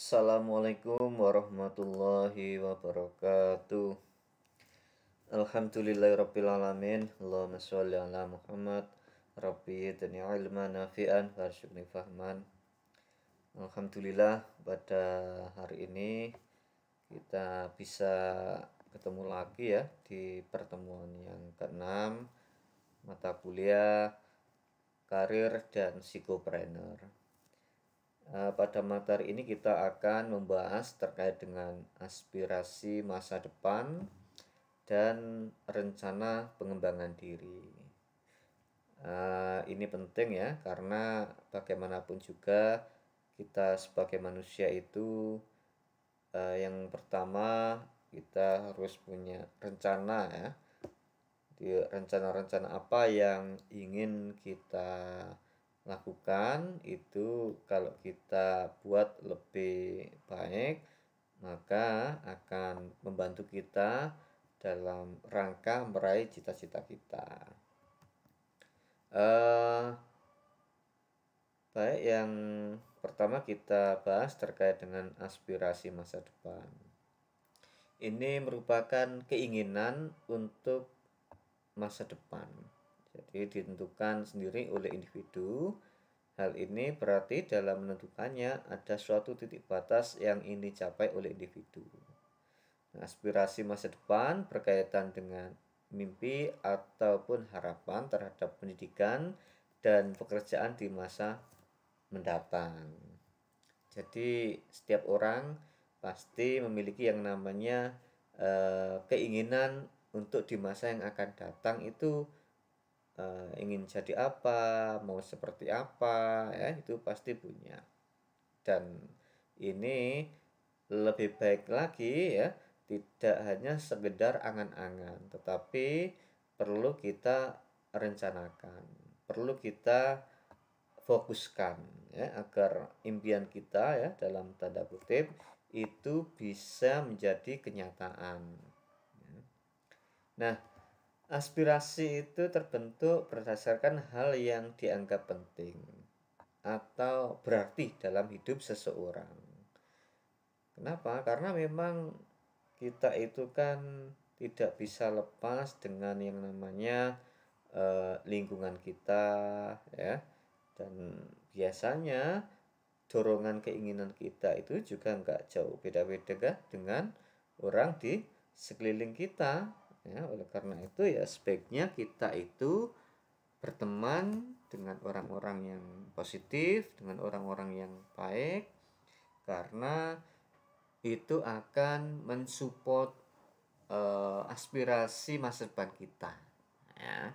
Assalamualaikum warahmatullahi wabarakatuh. Alhamdulillahirrabbilalamin Allahumma sholli ala Muhammad. Rabbi yadni ilma nafi'an warsyukni fahman. Alhamdulillah pada hari ini kita bisa ketemu lagi ya di pertemuan yang keenam mata kuliah karir dan psikopreneur pada materi ini kita akan membahas terkait dengan aspirasi masa depan dan rencana pengembangan diri. Uh, ini penting ya karena bagaimanapun juga kita sebagai manusia itu uh, yang pertama kita harus punya rencana ya rencana-rencana apa yang ingin kita lakukan itu kalau kita buat lebih baik maka akan membantu kita dalam rangka meraih cita-cita kita. Uh, baik, yang pertama kita bahas terkait dengan aspirasi masa depan. Ini merupakan keinginan untuk masa depan. Jadi ditentukan sendiri oleh individu. Hal ini berarti dalam menentukannya ada suatu titik batas yang ini dicapai oleh individu. Nah, aspirasi masa depan berkaitan dengan mimpi ataupun harapan terhadap pendidikan dan pekerjaan di masa mendatang. Jadi setiap orang pasti memiliki yang namanya uh, keinginan untuk di masa yang akan datang itu uh, ingin jadi apa, mau seperti apa, ya itu pasti punya. Dan ini lebih baik lagi ya tidak hanya sekedar angan-angan tetapi perlu kita rencanakan perlu kita fokuskan ya agar impian kita ya dalam tanda kutip itu bisa menjadi kenyataan ya. nah aspirasi itu terbentuk berdasarkan hal yang dianggap penting atau berarti dalam hidup seseorang. Kenapa? Karena memang kita itu kan tidak bisa lepas dengan yang namanya uh, lingkungan kita ya. Dan biasanya dorongan keinginan kita itu juga nggak jauh beda-beda dengan orang di sekeliling kita ya oleh karena itu ya sebaiknya kita itu berteman dengan orang-orang yang positif dengan orang-orang yang baik karena itu akan mensupport uh, aspirasi masa depan kita ya.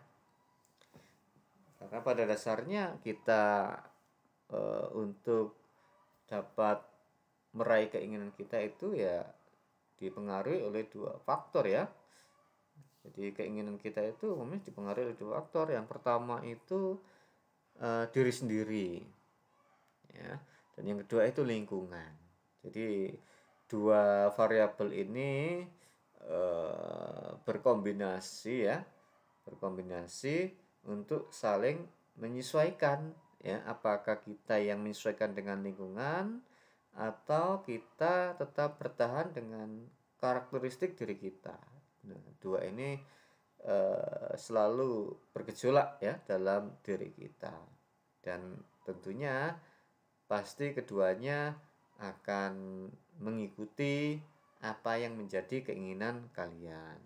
Karena pada dasarnya kita uh, untuk dapat meraih keinginan kita itu ya dipengaruhi oleh dua faktor ya jadi keinginan kita itu umumnya dipengaruhi oleh dua faktor. Yang pertama itu uh, diri sendiri ya. Dan yang kedua itu lingkungan. Jadi dua variabel ini uh, berkombinasi ya. Berkombinasi untuk saling menyesuaikan ya. Apakah kita yang menyesuaikan dengan lingkungan atau kita tetap bertahan dengan karakteristik diri kita dua ini uh, selalu bergejolak ya dalam diri kita dan tentunya pasti keduanya akan mengikuti apa yang menjadi keinginan kalian.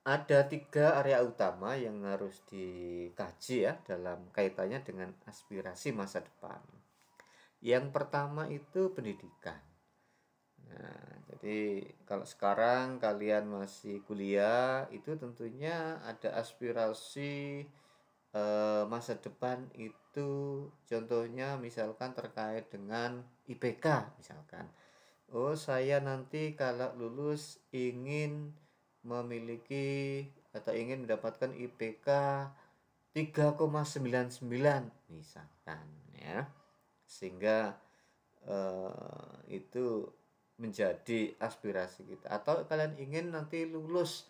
Ada tiga area utama yang harus dikaji ya dalam kaitannya dengan aspirasi masa depan. Yang pertama itu pendidikan. Nah, jadi kalau sekarang kalian masih kuliah itu tentunya ada aspirasi uh, masa depan itu. Contohnya misalkan terkait dengan IPK misalkan. Oh saya nanti kalau lulus ingin memiliki atau ingin mendapatkan IPK 3,99 misalkan ya. Sehingga uh, itu menjadi aspirasi kita. Atau kalian ingin nanti lulus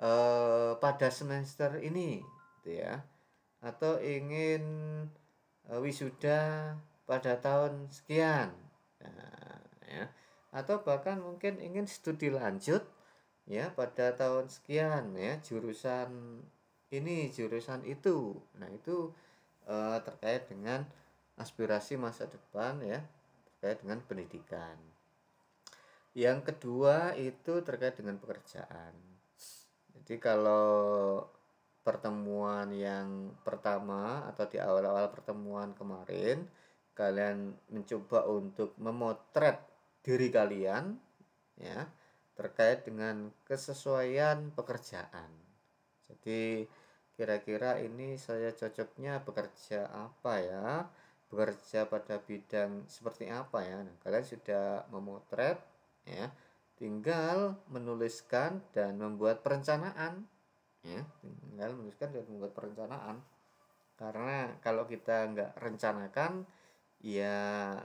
uh, pada semester ini gitu ya. Atau ingin uh, wisuda pada tahun sekian. nah, ya. Atau bahkan mungkin ingin studi lanjut ya pada tahun sekian ya jurusan ini jurusan itu. Nah itu uh, terkait dengan aspirasi masa depan ya terkait dengan pendidikan yang kedua itu terkait dengan pekerjaan jadi kalau pertemuan yang pertama atau di awal-awal pertemuan kemarin kalian mencoba untuk memotret diri kalian ya terkait dengan kesesuaian pekerjaan. Jadi kira-kira ini saya cocoknya bekerja apa ya? Bekerja pada bidang seperti apa ya? Nah, kalian sudah memotret ya. Tinggal menuliskan dan membuat perencanaan ya. Tinggal menuliskan dan membuat perencanaan. Karena kalau kita nggak rencanakan ya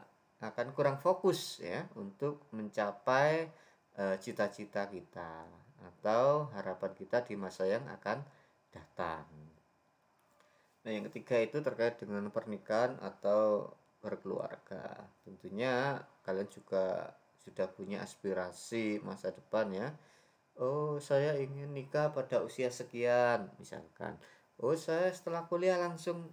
akan kurang fokus ya untuk mencapai eh, cita-cita uh, kita atau harapan kita di masa yang akan datang. Nah, yang ketiga itu terkait dengan pernikahan atau berkeluarga. Tentunya kalian juga sudah punya aspirasi masa depan ya. Oh, saya ingin nikah pada usia sekian, misalkan. Oh, saya setelah kuliah langsung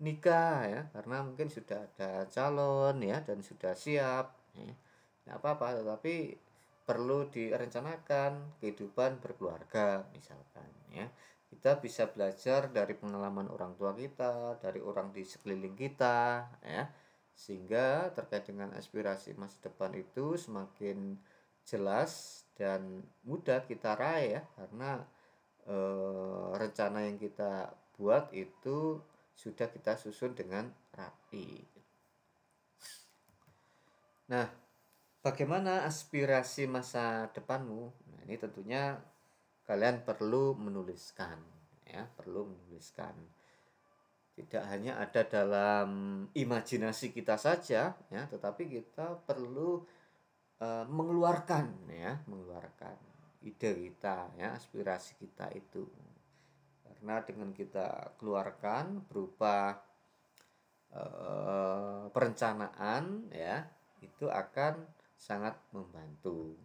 nikah ya karena mungkin sudah ada calon ya dan sudah siap ya tidak apa-apa tetapi perlu direncanakan kehidupan berkeluarga misalkan ya kita bisa belajar dari pengalaman orang tua kita dari orang di sekeliling kita ya sehingga terkait dengan aspirasi masa depan itu semakin jelas dan mudah kita raih ya karena e, rencana yang kita buat itu sudah kita susun dengan rapi. Nah, bagaimana aspirasi masa depanmu? Nah, ini tentunya kalian perlu menuliskan ya, perlu menuliskan. Tidak hanya ada dalam imajinasi kita saja ya, tetapi kita perlu uh, mengeluarkan ya, mengeluarkan ide kita ya, aspirasi kita itu. Karena dengan kita keluarkan berupa uh, perencanaan ya itu akan sangat membantu.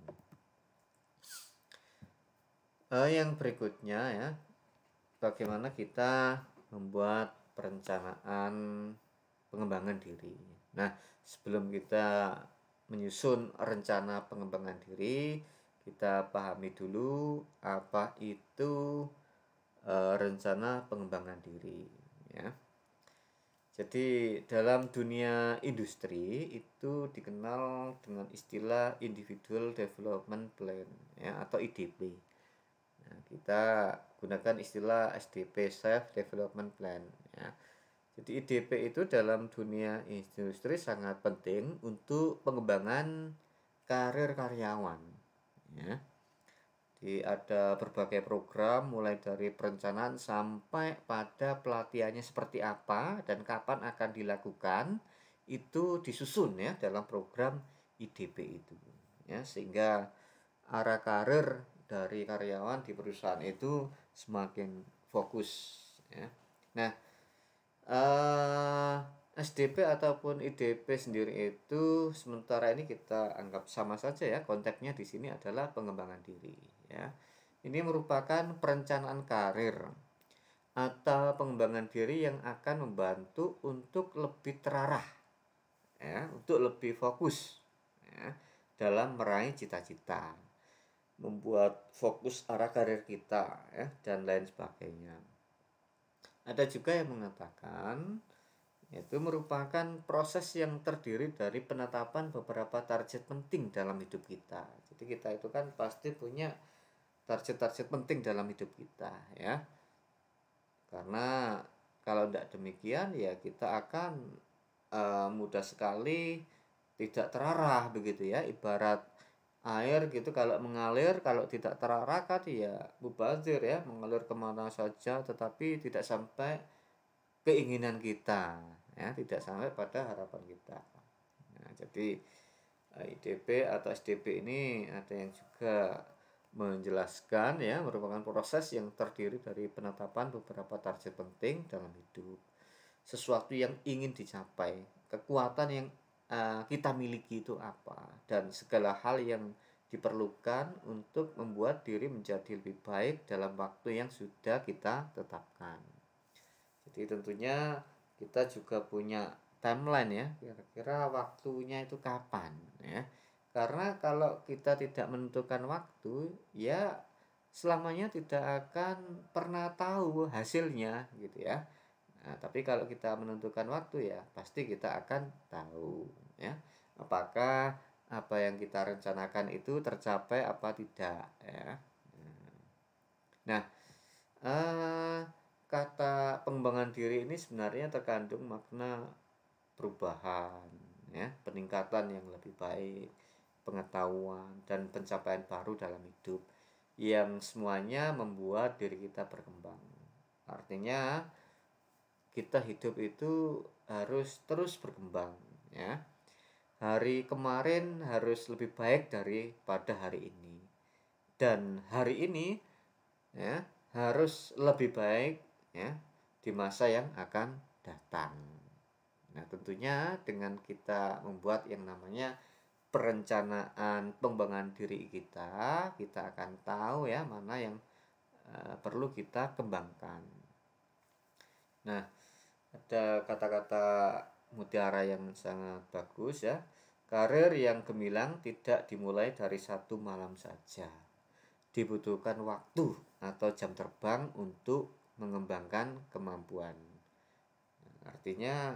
Uh, yang berikutnya ya bagaimana kita membuat perencanaan pengembangan diri nah sebelum kita menyusun rencana pengembangan diri kita pahami dulu apa itu uh, rencana pengembangan diri ya. Jadi dalam dunia industri itu dikenal dengan istilah individual development plan ya atau IDP. Nah, kita gunakan istilah SDP self development plan ya. Jadi IDP itu dalam dunia industri sangat penting untuk pengembangan karir karyawan ya jadi ada berbagai program mulai dari perencanaan sampai pada pelatihannya seperti apa dan kapan akan dilakukan itu disusun ya dalam program IDP itu ya sehingga arah karir dari karyawan di perusahaan itu semakin fokus ya. Nah, uh, SDP ataupun IDP sendiri itu sementara ini kita anggap sama saja ya konteksnya di sini adalah pengembangan diri ya. Ini merupakan perencanaan karir atau pengembangan diri yang akan membantu untuk lebih terarah ya, untuk lebih fokus ya, dalam meraih cita-cita, membuat fokus arah karir kita ya dan lain sebagainya. Ada juga yang mengatakan itu merupakan proses yang terdiri dari penetapan beberapa target penting dalam hidup kita. Jadi kita itu kan pasti punya target-target penting dalam hidup kita ya. Karena kalau tidak demikian ya kita akan uh, mudah sekali tidak terarah begitu ya. Ibarat air gitu kalau mengalir kalau tidak terarah kan ya mubazir ya mengalir ke mana saja tetapi tidak sampai keinginan kita ya tidak sampai pada harapan kita. Nah, jadi eh, IDP atau SDP ini ada yang juga menjelaskan ya merupakan proses yang terdiri dari penetapan beberapa target penting dalam hidup. Sesuatu yang ingin dicapai kekuatan yang uh, kita miliki itu apa dan segala hal yang diperlukan untuk membuat diri menjadi lebih baik dalam waktu yang sudah kita tetapkan. Jadi tentunya kita juga punya timeline ya, kira-kira waktunya itu kapan ya. Karena kalau kita tidak menentukan waktu, ya selamanya tidak akan pernah tahu hasilnya gitu ya. Nah, tapi kalau kita menentukan waktu ya pasti kita akan tahu ya. Apakah apa yang kita rencanakan itu tercapai apa tidak ya. Nah eh, kata pengembangan diri ini sebenarnya terkandung makna perubahan ya. Peningkatan yang lebih baik pengetahuan dan pencapaian baru dalam hidup yang semuanya membuat diri kita berkembang. Artinya kita hidup itu harus terus berkembang ya hari kemarin harus lebih baik daripada hari ini dan hari ini ya harus lebih baik ya di masa yang akan datang. Nah, tentunya dengan kita membuat yang namanya perencanaan pengembangan diri kita, kita akan tahu ya mana yang uh, perlu kita kembangkan. Nah, ada kata-kata mutiara yang sangat bagus ya. Karir yang gemilang tidak dimulai dari satu malam saja. Dibutuhkan waktu atau jam terbang untuk mengembangkan kemampuan. Artinya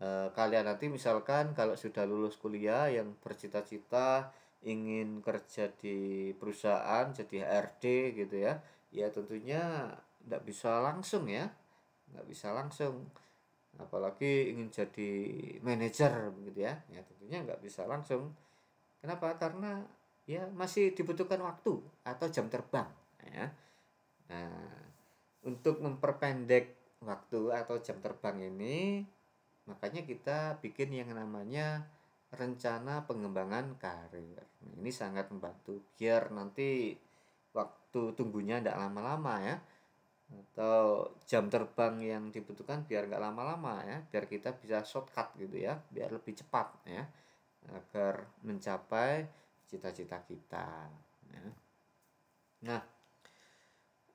eh, kalian nanti misalkan kalau sudah lulus kuliah yang bercita-cita ingin kerja di perusahaan jadi HRD gitu ya, ya tentunya tidak bisa langsung ya, nggak bisa langsung. Apalagi ingin jadi manajer begitu ya. Ya tentunya nggak bisa langsung. Kenapa? Karena ya masih dibutuhkan waktu atau jam terbang ya. Nah untuk memperpendek waktu atau jam terbang ini makanya kita bikin yang namanya rencana pengembangan karir. Nah, ini sangat membantu biar nanti waktu tunggunya tidak lama-lama ya atau jam terbang yang dibutuhkan biar nggak lama-lama ya biar kita bisa shortcut gitu ya biar lebih cepat ya agar mencapai cita-cita kita ya. nah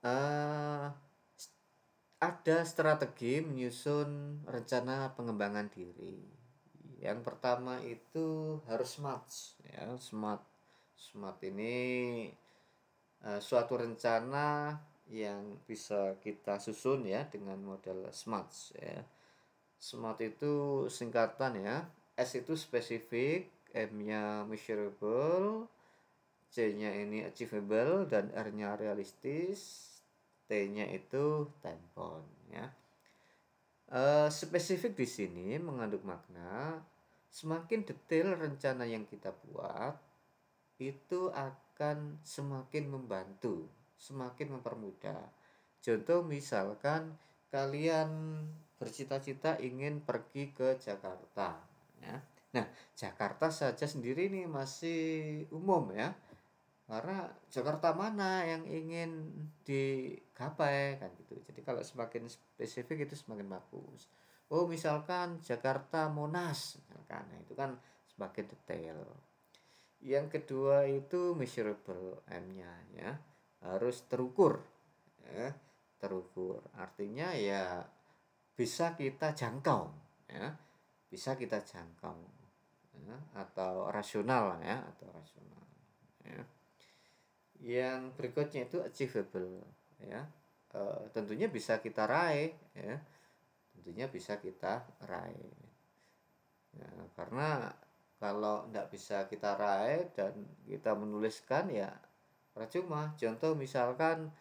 uh, ada strategi menyusun rencana pengembangan diri yang pertama itu harus smart ya smart smart ini uh, suatu rencana yang bisa kita susun ya dengan model SMART ya. SMART itu singkatan ya. S itu spesifik, M-nya measurable, C-nya ini achievable dan R-nya realistis, T-nya itu time bound ya. Uh, spesifik di sini mengandung makna semakin detail rencana yang kita buat itu akan semakin membantu semakin mempermudah. Contoh misalkan kalian bercita-cita ingin pergi ke Jakarta ya. Nah, Jakarta saja sendiri ini masih umum ya. Karena Jakarta mana yang ingin digapai kan gitu. Jadi kalau semakin spesifik itu semakin bagus. Oh, misalkan Jakarta Monas misalkan. Nah, itu kan semakin detail. Yang kedua itu measurable M-nya ya harus terukur ya terukur. Artinya ya bisa kita jangkau ya bisa kita jangkau ya, atau rasional ya atau rasional ya. Yang berikutnya itu achievable ya. E, tentunya bisa kita raih ya. Tentunya bisa kita raih. Ya, karena kalau tidak bisa kita raih dan kita menuliskan ya percuma contoh misalkan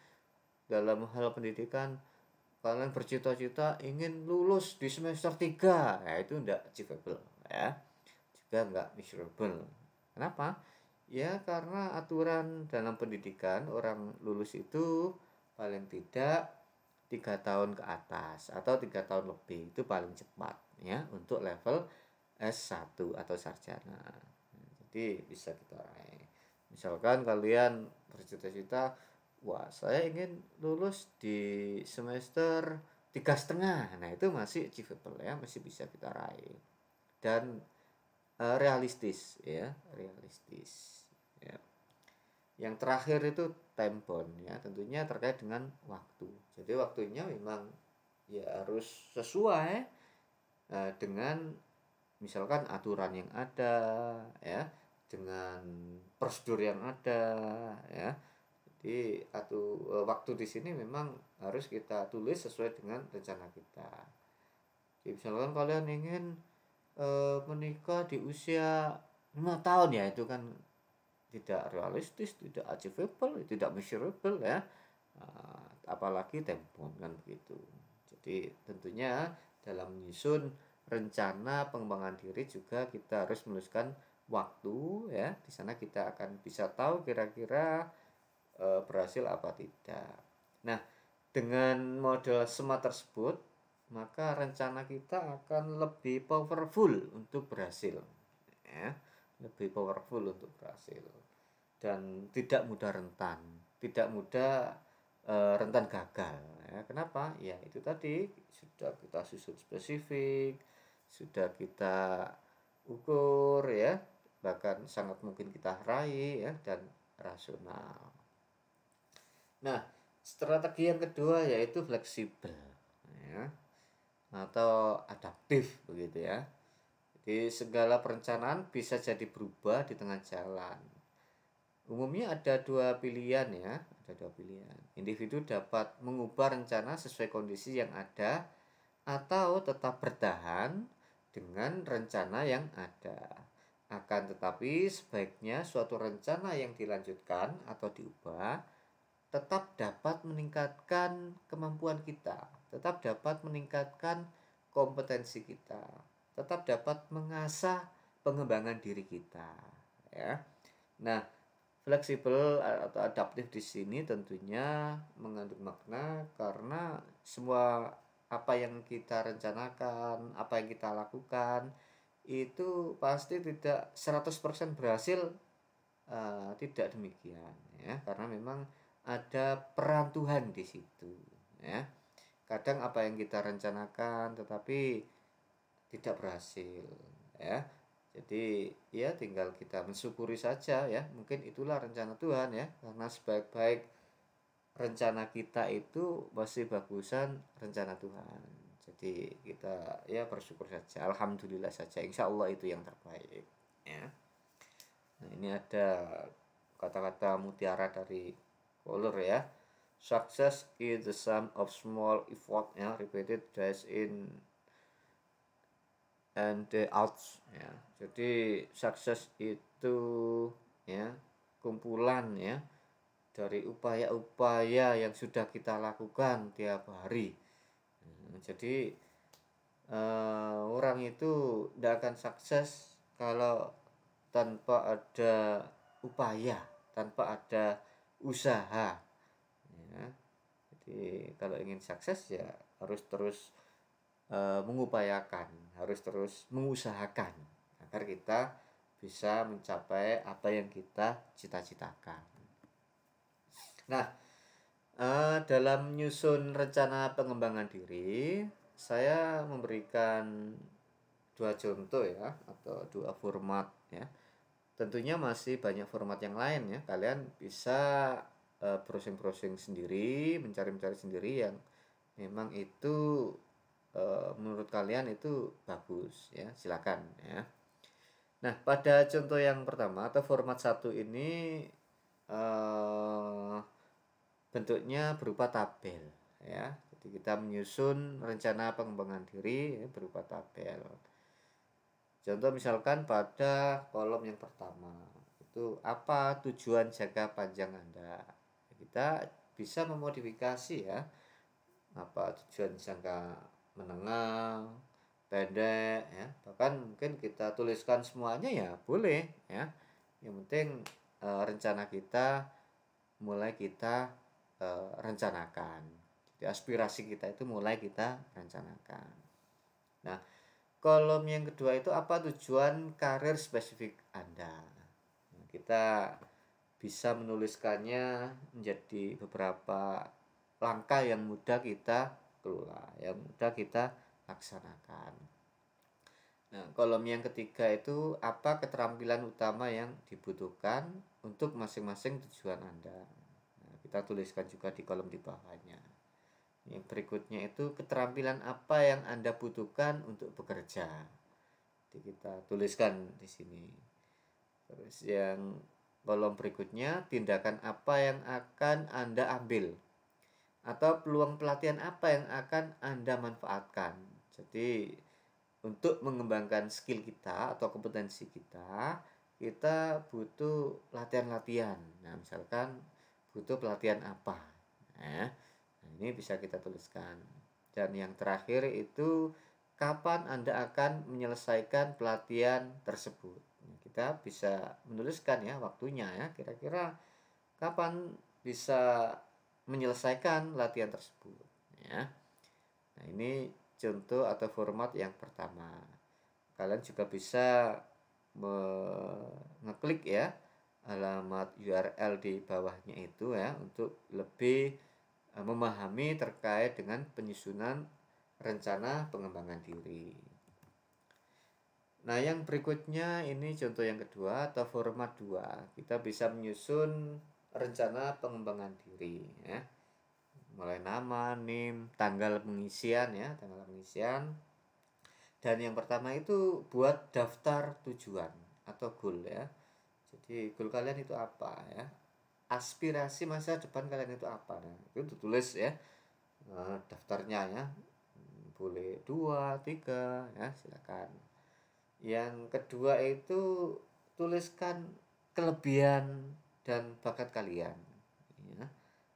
dalam hal pendidikan kalian bercita-cita ingin lulus di semester 3 ya itu enggak achievable ya. Juga enggak measurable kenapa? Ya karena aturan dalam pendidikan orang lulus itu paling tidak tiga tahun ke atas atau tiga tahun lebih itu paling cepat ya untuk level S1 atau sarjana. Jadi bisa kita raih misalkan kalian bercita-cita wah saya ingin lulus di semester tiga setengah. Nah itu masih achievable ya masih bisa kita raih. Dan uh, realistis ya realistis ya. Yang terakhir itu time ya tentunya terkait dengan waktu. Jadi waktunya memang ya harus sesuai uh, dengan misalkan aturan yang ada ya dengan prosedur yang ada ya jadi atau uh, waktu di sini memang harus kita tulis sesuai dengan rencana kita jadi misalkan kalian ingin uh, menikah di usia lima tahun ya itu kan tidak realistis, tidak achievable, tidak measurable ya. Uh, apalagi tempo kan begitu. Jadi tentunya dalam menyusun rencana pengembangan diri juga kita harus menuliskan waktu ya. Di sana kita akan bisa tahu kira-kira uh, berhasil apa tidak. Nah, dengan model SMART tersebut maka rencana kita akan lebih powerful untuk berhasil ya. Lebih powerful untuk berhasil. Dan tidak mudah rentan. Tidak mudah e, rentan gagal ya. Kenapa? Ya itu tadi. Sudah kita susun spesifik sudah kita ukur ya bahkan sangat mungkin kita raih ya dan rasional nah strategi yang kedua yaitu fleksibel ya atau adaptif begitu ya jadi segala perencanaan bisa jadi berubah di tengah jalan. Umumnya ada dua pilihan ya, ada dua pilihan. Individu dapat mengubah rencana sesuai kondisi yang ada atau tetap bertahan dengan rencana yang ada. Akan tetapi sebaiknya suatu rencana yang dilanjutkan atau diubah tetap dapat meningkatkan kemampuan kita, tetap dapat meningkatkan kompetensi kita tetap dapat mengasah pengembangan diri kita ya. Nah, fleksibel atau adaptif di sini tentunya mengandung makna karena semua apa yang kita rencanakan, apa yang kita lakukan itu pasti tidak 100% berhasil uh, tidak demikian ya. Karena memang ada peran Tuhan di situ ya. Kadang apa yang kita rencanakan tetapi tidak berhasil ya. Jadi ya tinggal kita mensyukuri saja ya. Mungkin itulah rencana Tuhan ya. Karena sebaik-baik rencana kita itu masih bagusan rencana Tuhan jadi kita ya bersyukur saja alhamdulillah saja. Insya Allah itu yang terbaik ya. Nah ini ada kata-kata mutiara dari Kohler ya. Success is the sum of small effort ya repeated twice in and the outs ya. Jadi sukses itu ya kumpulan ya dari upaya-upaya yang sudah kita lakukan tiap hari jadi uh, orang itu tidak akan sukses kalau tanpa ada upaya tanpa ada usaha ya jadi kalau ingin sukses ya harus terus uh, mengupayakan, harus terus mengusahakan agar kita bisa mencapai apa yang kita cita-citakan. Nah, uh, dalam menyusun rencana pengembangan diri, saya memberikan dua contoh ya atau dua format ya. Tentunya masih banyak format yang lain ya. Kalian bisa uh, browsing-browsing sendiri, mencari-mencari sendiri yang memang itu Eh, menurut kalian itu bagus ya silakan ya nah pada contoh yang pertama atau format satu ini uh, bentuknya berupa tabel ya. Jadi kita menyusun rencana pengembangan diri ya, berupa tabel. Contoh misalkan pada kolom yang pertama itu apa tujuan jangka panjang anda? Kita bisa memodifikasi ya. Apa tujuan jangka menengah pendek ya. Bahkan mungkin kita tuliskan semuanya ya boleh ya. Yang penting e, rencana kita mulai kita e, rencanakan. Jadi aspirasi kita itu mulai kita rencanakan. Nah kolom yang kedua itu apa tujuan karir spesifik anda? Nah, kita bisa menuliskannya menjadi beberapa langkah yang mudah kita kelola yang mudah kita laksanakan. Nah, kolom yang ketiga itu apa keterampilan utama yang dibutuhkan untuk masing-masing tujuan Anda. Kita tuliskan juga di kolom di bawahnya. Yang berikutnya itu keterampilan apa yang Anda butuhkan untuk bekerja. Jadi kita tuliskan di sini. Terus yang kolom berikutnya tindakan apa yang akan Anda ambil atau peluang pelatihan apa yang akan Anda manfaatkan. Jadi untuk mengembangkan skill kita atau kompetensi kita kita butuh latihan-latihan nah misalkan butuh pelatihan apa? Nah, ini bisa kita tuliskan. Dan yang terakhir itu kapan anda akan menyelesaikan pelatihan tersebut? Nah, kita bisa menuliskan ya waktunya ya kira-kira kapan bisa menyelesaikan latihan tersebut ya. Nah ini contoh atau format yang pertama. Kalian juga bisa mengeklik ya alamat URL di bawahnya itu ya untuk lebih e, memahami terkait dengan penyusunan rencana pengembangan diri. Nah, yang berikutnya ini contoh yang kedua atau format dua Kita bisa menyusun rencana pengembangan diri ya mulai nama, NIM, tanggal pengisian ya, tanggal pengisian. Dan yang pertama itu buat daftar tujuan atau goal ya. Jadi goal kalian itu apa ya? Aspirasi masa depan kalian itu apa? Nah, itu ditulis ya. Nah, daftarnya ya. Boleh dua, tiga ya, silakan. Yang kedua itu tuliskan kelebihan dan bakat kalian ya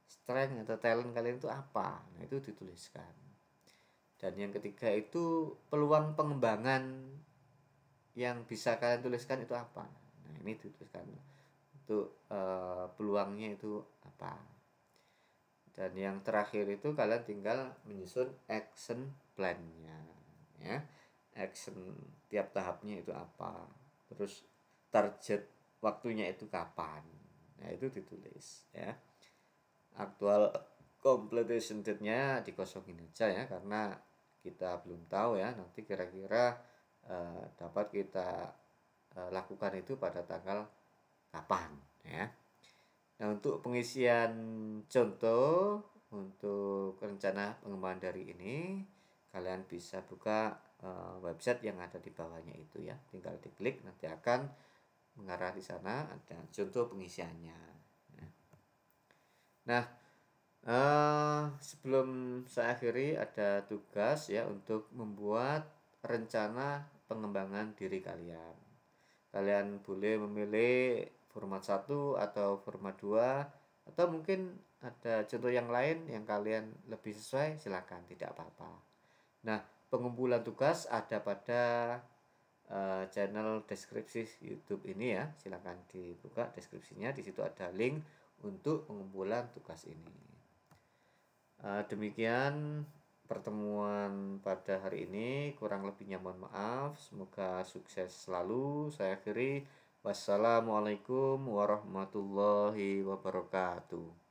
strength atau talent kalian itu apa nah itu dituliskan dan yang ketiga itu peluang pengembangan yang bisa kalian tuliskan itu apa nah ini dituliskan untuk uh, peluangnya itu apa? Dan yang terakhir itu kalian tinggal menyusun action plan-nya ya. Action tiap tahapnya itu apa? Terus target waktunya itu kapan? Nah itu ditulis ya. Aktual completion date-nya dikosongin aja ya karena kita belum tahu ya. Nanti kira-kira uh, dapat kita lakukan itu pada tanggal kapan ya. Nah, untuk pengisian contoh untuk rencana pengembangan dari ini kalian bisa buka uh, website yang ada di bawahnya itu ya. Tinggal diklik nanti akan mengarah di sana ada contoh pengisiannya. Nah, uh, sebelum saya akhiri ada tugas ya untuk membuat rencana pengembangan diri kalian. Kalian boleh memilih format 1 atau format 2 atau mungkin ada contoh yang lain yang kalian lebih sesuai silakan tidak apa-apa. Nah, pengumpulan tugas ada pada uh, channel deskripsi YouTube ini ya. Silakan dibuka deskripsinya di situ ada link untuk pengumpulan tugas ini. Uh, demikian pertemuan pada hari ini. Kurang lebihnya mohon maaf. Semoga sukses selalu. Saya akhiri. Wassalamualaikum warahmatullahi wabarakatuh